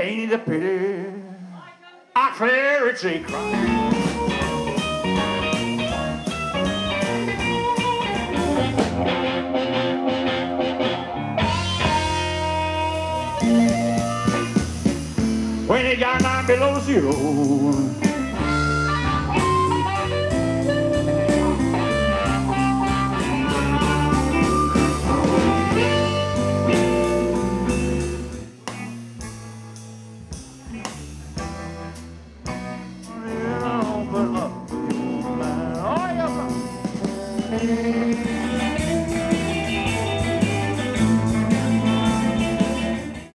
Ain't it a pity? I clear it's a crime. When it got down below zero Música